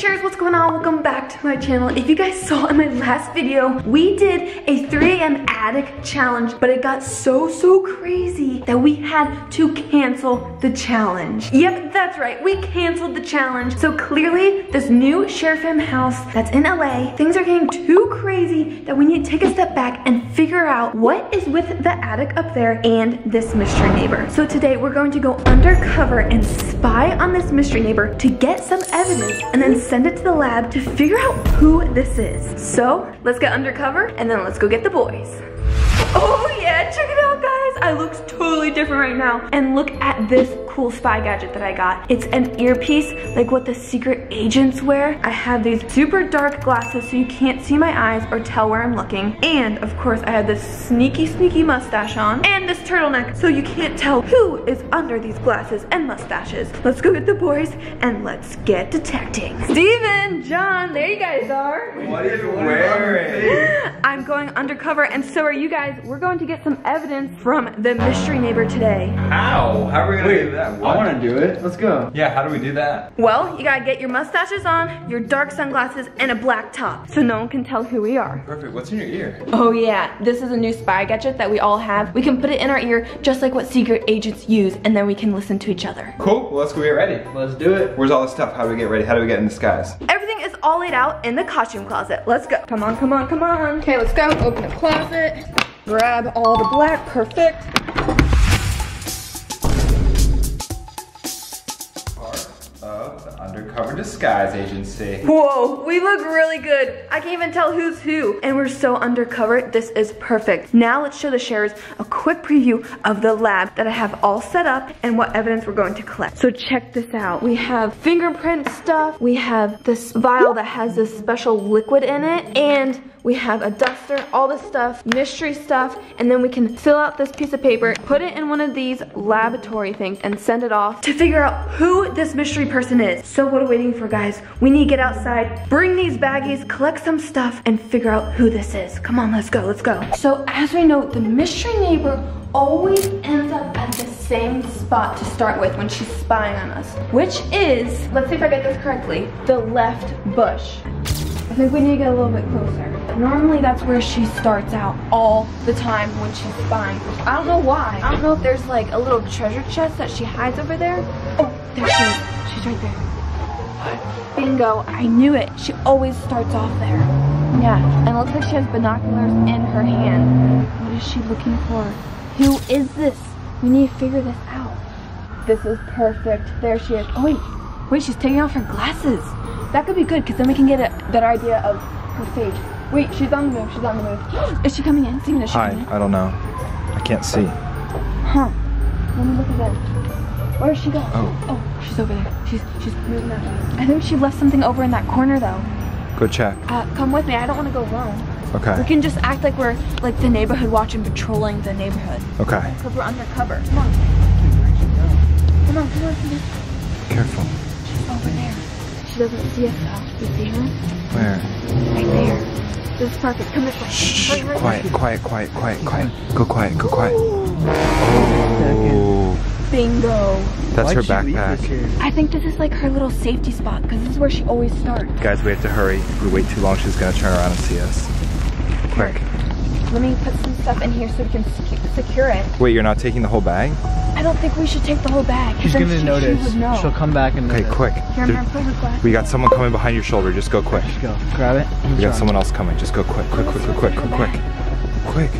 sharers, what's going on? Welcome back to my channel. If you guys saw in my last video, we did a 3 a.m. attic challenge, but it got so, so crazy that we had to cancel the challenge. Yep, that's right, we canceled the challenge. So clearly, this new Sharer Fam house that's in LA, things are getting too crazy that we need to take a step back and figure out what is with the attic up there and this mystery neighbor. So today, we're going to go undercover and spy on this mystery neighbor to get some evidence and then send it to the lab to figure out who this is. So let's get undercover and then let's go get the boys. Oh yeah, check it out. I look totally different right now. And look at this cool spy gadget that I got. It's an earpiece like what the secret agents wear. I have these super dark glasses so you can't see my eyes or tell where I'm looking. And of course I have this sneaky, sneaky mustache on and this turtleneck so you can't tell who is under these glasses and mustaches. Let's go get the boys and let's get detecting. Stephen, John, there you guys are. What are you wearing? I'm going undercover and so are you guys. We're going to get some evidence from the mystery neighbor today. How? How are we gonna Wait, do that? I want to do it. Let's go. Yeah, how do we do that? Well, you gotta get your mustaches on, your dark sunglasses, and a black top so no one can tell who we are. Perfect. What's in your ear? Oh yeah, this is a new spy gadget that we all have. We can put it in our ear just like what secret agents use and then we can listen to each other. Cool. Well, let's go get ready. Let's do it. Where's all the stuff? How do we get ready? How do we get in disguise? Everything is all laid out in the costume closet. Let's go. Come on, come on, come on. Okay, let's go. Open the closet. Grab all the black. Perfect. Undercover disguise agency. Whoa, we look really good. I can't even tell who's who. And we're so undercover, this is perfect. Now let's show the sharers a quick preview of the lab that I have all set up and what evidence we're going to collect. So check this out. We have fingerprint stuff. We have this vial that has this special liquid in it. And we have a duster, all this stuff, mystery stuff, and then we can fill out this piece of paper, put it in one of these laboratory things, and send it off to figure out who this mystery person is. So what are we waiting for, guys? We need to get outside, bring these baggies, collect some stuff, and figure out who this is. Come on, let's go, let's go. So as we know, the mystery neighbor always ends up at the same spot to start with when she's spying on us, which is, let's see if I get this correctly, the left bush. I think we need to get a little bit closer. Normally that's where she starts out all the time when she's spying. I don't know why. I don't know if there's like a little treasure chest that she hides over there. Oh, there she is. She's right there. Bingo, I knew it. She always starts off there. Yeah, and it looks like she has binoculars in her hand. What is she looking for? Who is this? We need to figure this out. This is perfect. There she is. Oh wait, wait, she's taking off her glasses. That could be good because then we can get a better idea of her face. Wait, she's on the move. She's on the move. Is she coming in? Stephen, is she Hi. I don't know. I can't see. Huh. Let me look that. Where did she go? Oh. Oh, she's over there. She's she's moving that way. I think she left something over in that corner though. Go check. Uh, come with me. I don't want to go alone. Okay. We can just act like we're like the neighborhood watch and patrolling the neighborhood. Okay. Because we're undercover. Come on. Come on, come on, come on. Careful. She's over there. She doesn't see us though. You see her? Where? Right there. This is perfect. Come this way. Shh. Quiet. Quiet. Quiet. Quiet. Quiet. Go quiet. Go quiet. Oh. Bingo. That's her Why'd she leave backpack. I think this is like her little safety spot because this is where she always starts. Guys, we have to hurry. If we wait too long, she's gonna turn around and see us. Quick. Let me put some stuff in here so we can secure it. Wait, you're not taking the whole bag? I don't think we should take the whole bag. She's gonna she, notice. She would know. She'll come back and Okay, notice. quick. Here, There- put her glasses. we got someone coming behind your shoulder. Just go quick. Just go. Grab it. We got run. someone else coming. Just go quick, quick, quick, quick, quick, quick, quick. Quick.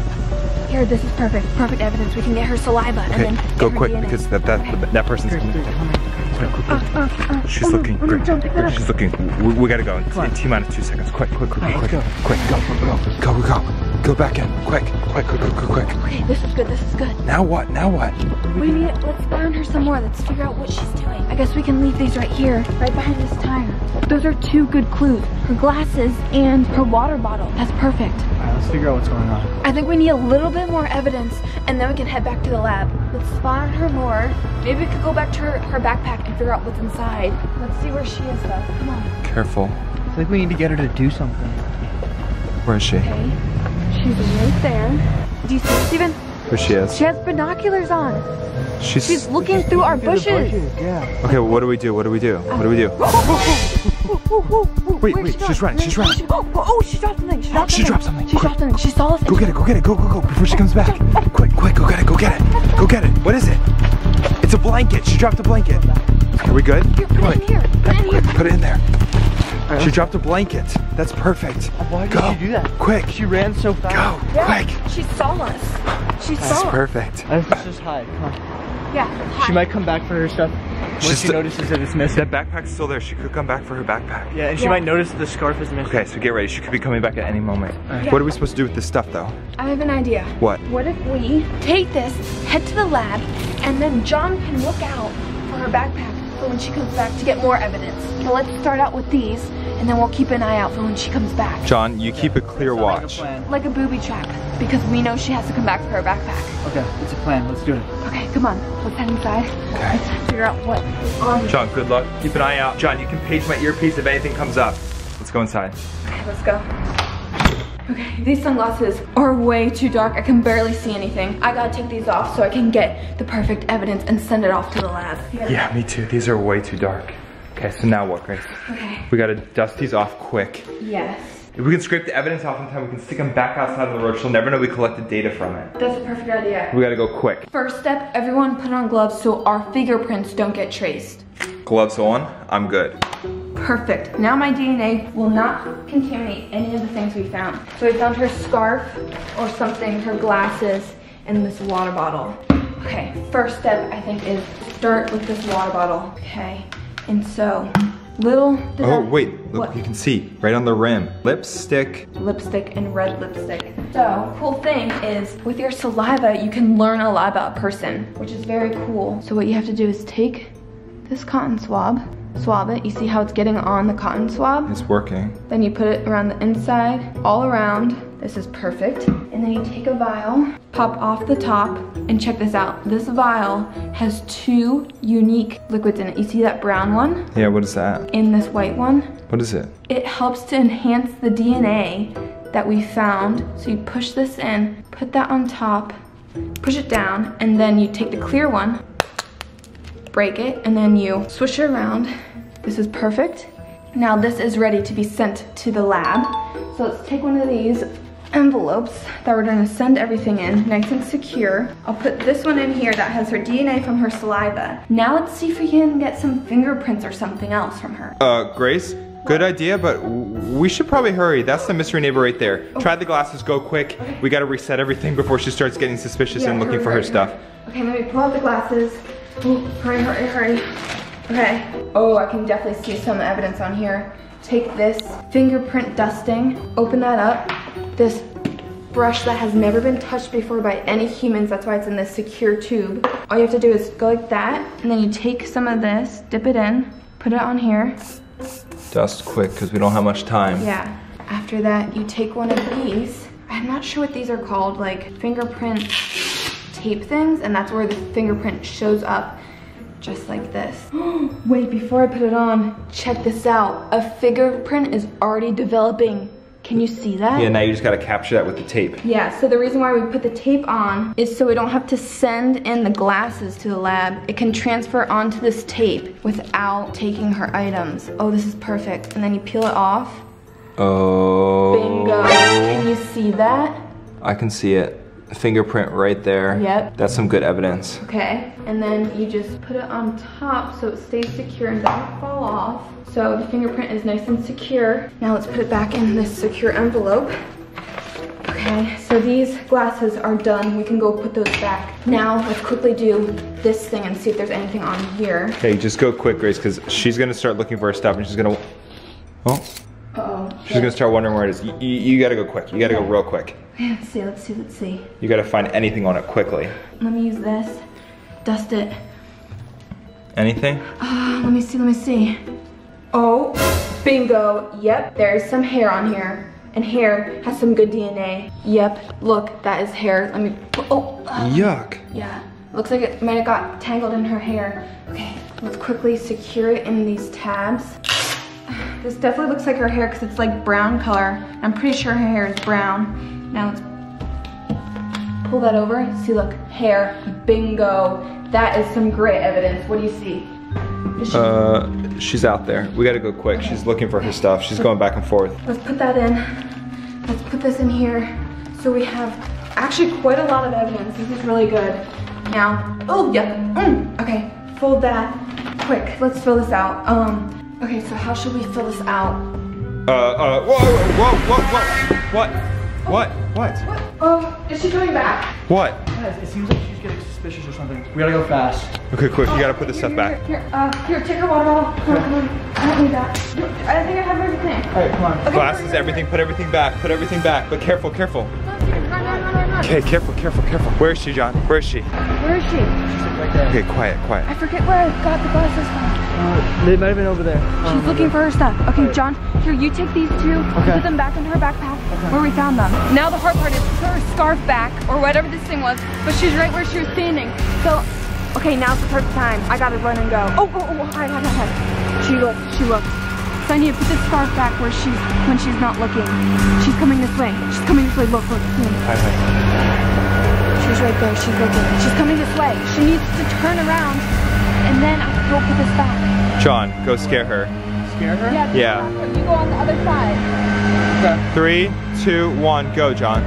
Here, this is perfect. Perfect evidence. We can get her saliva and Okay, then go quick DNA. because that that that person's coming. quick, come on. Quick, quick, quick. Uh, uh, She's no, looking. no, Quick, don't pick up. she's looking. We, we gotta go in, Come on. in T minus two seconds. Quick, quick, quick, Come on, quick, let's quick, go. quick, go, go, go, go, go back in. Quick, quick, quick, quick, quick, quick. Okay, this is good. This is good. Now what? Now what? We need. Let's find her some more. Let's figure out what she's doing. I guess we can leave these right here, right behind this tire. Those are two good clues. Her glasses and her water bottle. That's perfect. Alright, let's figure out what's going on. I think we need a little bit more evidence and then we can head back to the lab. Let's spy on her more. Maybe we could go back to her, her backpack and figure out what's inside. Let's see where she is though. Come on. Careful. I think we need to get her to do something. Where is she? Okay. She's right there. Do you see her, Stephen? There she is. She has binoculars on. She's. She's looking through our Through the bushes. Yeah. Okay, well, what do we do? What do we do? What do we do? Oh, oh, oh, Wait, wait, she she's running, she's Where'd running. she- Oh, oh, she dropped something. She dropped She something. dropped something. She dropped something. She saw us. Go get it, go get it, go, go, go, before she comes back. Quick, quick, go get it, go get it. Go get it. What is it? It's a blanket. She dropped a blanket. Are we good? Here, put it in here. Put it in here. Put it in there. She dropped a blanket. That's perfect. Why did Go. she do that? Quick. She ran so fast. Go. Yeah, Quick. She saw us. She That's saw us. perfect. Let's just hide. Come on. Yeah. She might come back for her stuff when she notices that it's missing. That backpack's still there. She could come back for her backpack. Yeah, and she Yeah. might notice the scarf is missing. Okay, so get ready. She could be coming back at any moment. Yeah. What are we supposed to do with this stuff, though? I have an idea. What? What if we take this, head to the lab, and then John can look out for her backpack for when she comes back to get more evidence. So let's start out with these, and then we'll keep an eye out for when she comes back. John, you keep a clear Sounds like a watch. Like a booby trap, because we know she has to come back for her backpack. Okay, it's a plan. Let's do it. Okay, come on. Let's head inside. Okay. Let's figure out what is on. John, good luck. Keep an eye out. John, you can page my earpiece if anything comes up. Let's go inside. Okay, let's go. Okay, these sunglasses are way too dark. I can barely see anything. I gotta take these off so I can get the perfect evidence and send it off to the lab. Here. Yeah, me too. These are way too dark. Okay, so now what, Grace? Okay. We gotta dust these off quick. Yes. If we can scrape the evidence off in time, we can stick them back outside on the road. She'll never know we collected data from it. That's a perfect idea. We gotta go quick. First step, everyone put on gloves so our fingerprints don't get traced. Gloves on, I'm good. Perfect. Now my DNA will not contaminate any of the things we found. So we found her scarf or something, her glasses, and this water bottle. Okay, first step I think is start with this water bottle. Okay, and so little Oh, wait, look, What? you can see right on the rim. Lipstick. lipstick and red lipstick. So, cool thing is with your saliva, you can learn a lot about a person, which is very cool. So what you have to do is take this cotton swab, swab it. You see how it's getting on the cotton swab? It's working. Then you put it around the inside, all around. This is perfect. And then you take a vial, pop off the top, and check this out. This vial has two unique liquids in it. You see that brown one Yeah, what is that? In this white one? What is it? It helps to enhance the DNA that we found. So you push this in, put that on top, push it down, and then you take the clear one, break it, and then you swish it around. This is perfect. Now this is ready to be sent to the lab. So let's take one of these envelopes that we're gonna send everything in, nice and secure. I'll put this one in here that has her DNA from her saliva. Now let's see if we can get some fingerprints or something else from her. Uh, Grace, good idea, but we should probably hurry. That's the mystery neighbor right there. Try the glasses, go quick. We gotta reset everything before she starts getting suspicious and looking hurry, for her hurry, stuff. Okay, let me pull out the glasses. Ooh, hurry, hurry, hurry. Okay. Oh, I can definitely see some evidence on here. Take this fingerprint dusting, open that up. This brush that has never been touched before by any humans, that's why it's in this secure tube. All you have to do is go like that, and then you take some of this, dip it in, put it on here. Dust quick, because we don't have much time. Yeah. After that, you take one of these. I'm not sure what these are called, like fingerprint tape things, and that's where the fingerprint shows up, just like this. Wait, before I put it on, check this out. A fingerprint is already developing. Can you see that? Yeah, now you just gotta capture that with the tape. Yeah, so the reason why we put the tape on is so we don't have to send in the glasses to the lab. It can transfer onto this tape without taking her items. Oh, this is perfect. And then you peel it off. Oh. Bingo. Can you see that? I can see it. Fingerprint right there. Yep. That's some good evidence. Okay, and then you just put it on top so it stays secure and doesn't fall off. So the fingerprint is nice and secure. Now let's put it back in this secure envelope. Okay, so these glasses are done. We can go put those back. Now let's quickly do this thing and see if there's anything on here. Okay, just go quick, Grace, because she's gonna start looking for her stuff and she's gonna. Oh, She's gonna start wondering where it is. You, you, you gotta go quick. You gotta go real quick. Okay, let's see, let's see, let's see. You gotta find anything on it quickly. Let me use this. Dust it. Anything? Uh, let me see, let me see. Oh, bingo. Yep, there's some hair on here. And hair has some good DNA. Yep, look, that is hair. Let me, oh, uh, Yuck. yeah. Looks like it might have got tangled in her hair. Okay, let's quickly secure it in these tabs. This definitely looks like her hair because it's like brown color. I'm pretty sure her hair is brown. Now let's pull that over. See, look, hair, bingo. That is some great evidence. What do you see? She- Uh, she's out there. We gotta go quick. She's looking for her stuff. She's going back and forth. Let's put that in. Let's put this in here. So we have actually quite a lot of evidence. This is really good. Now, oh yeah, mm, okay, fold that. Quick, let's fill this out. Um, okay, so how should we fill this out? Uh, uh, whoa, whoa, whoa, whoa, what? What? What? What? Oh, is she coming back? What? Guys, it seems like she's getting suspicious or something. We gotta go fast. Okay, quick, you gotta put this stuff Here, back. Here, here, uh, here, take her water bottle. Come on, come on. I don't need that. I think I have everything. Alright, come on. Glasses, everything, put everything back, put everything back, but careful, careful. Okay, careful, careful, careful. Where is she, John? Where is she? Where is she? Right there. Okay, quiet, quiet. I forget where I got the glasses from. Uh, they might have been over there. She's looking for her stuff. Okay, John, here, you take these two, Okay. put them back into her backpack where we found them. Now the hard part is put her scarf back, or whatever this thing was, but she's right where she was standing. So, okay, now's the perfect time. I gotta run and go. Oh, oh, oh, hide, hide, hide, hide. She looked, she looked. So I need to put this scarf back where she's, when she's not looking. She's coming this way. She's coming this way, look, look. see. Hi, hi. She's right there, she's looking. She's coming this way. She needs to turn around, and then I go put this back. John, go scare her. Scare her? Yeah, Yeah. You go on the other side. Okay. Three, two, one, go, John.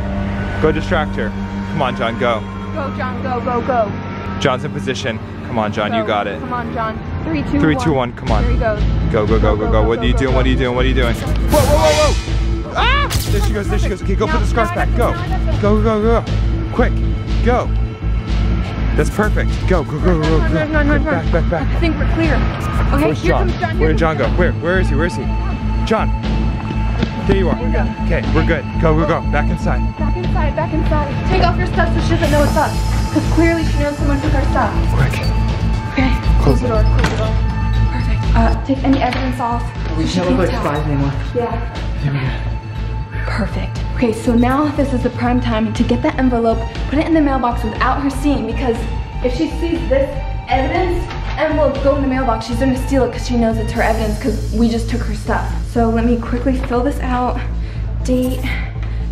Go distract her. Come on, John, go. Go, John, go, go, go. John's in position. Come on, John, you got it. Come on, John. Three, two, Three, one. two, one, come on. Here he goes. Go, go, go, go, go. What are you doing? What are you doing? What are you doing? Whoa, whoa, whoa, whoa! Ah! There she goes, there she goes. Okay, go put the scarf back. Go. Go, go, go, go. Quick, go. That's perfect. Go, go, go, go, go. Run, run, run, run, Back, run. back, back. I think we're clear. Okay, Where's here John? comes John. Where Here did John go? Where? Where is he? Where is he? John. There you are. Okay, we're good. Go, go, go. Back inside. Back inside, back inside. Take off your stuff so she doesn't know it's us. Because clearly she knows someone took our stuff. Quick. Okay, Close close the it. door, close the door. Perfect. Uh, take any evidence off. We so she can't look like tell. spies anymore. Yeah. Perfect. Okay, so now this is the prime time to get that envelope, put it in the mailbox without her seeing because if she sees this evidence envelope go in the mailbox, she's gonna steal it because she knows it's her evidence because we just took her stuff. So let me quickly fill this out. Date,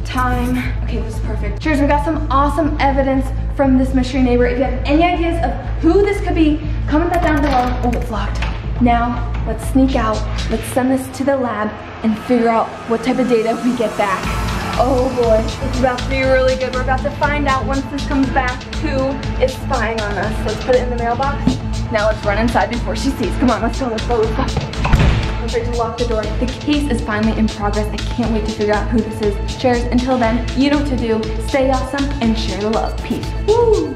time. Okay, this is perfect. Cheers, we got some awesome evidence from this mystery neighbor. If you have any ideas of who this could be, comment that down below. Oh, it's locked. Now, let's sneak out, let's send this to the lab and figure out what type of data we get back. Oh boy, it's about to be really good. We're about to find out once this comes back who is spying on us. Let's put it in the mailbox. Now let's run inside before she sees. Come on, let's go, let's go, let's go. I'm afraid to lock the door. The case is finally in progress. I can't wait to figure out who this is. Sharers, until then, you know what to do. Stay awesome and share the love. Peace. Woo!